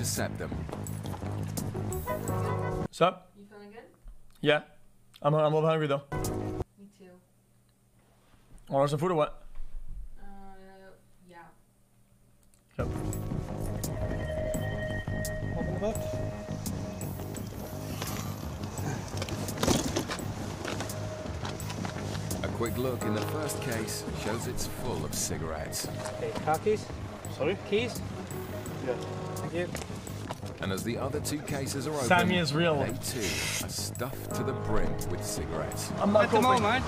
intercept them. What's up? You feeling good? Yeah. I'm, I'm a little hungry though. Me too. Order some food or what? Uh, yeah. Yep. Open the box. A quick look in the first case shows it's full of cigarettes. Okay, car keys. Sorry? Keys. Yeah. Thank you. And as the other two cases are open, Sammy is real. they too are stuffed to the brim with cigarettes. I'm not At the coping. moment,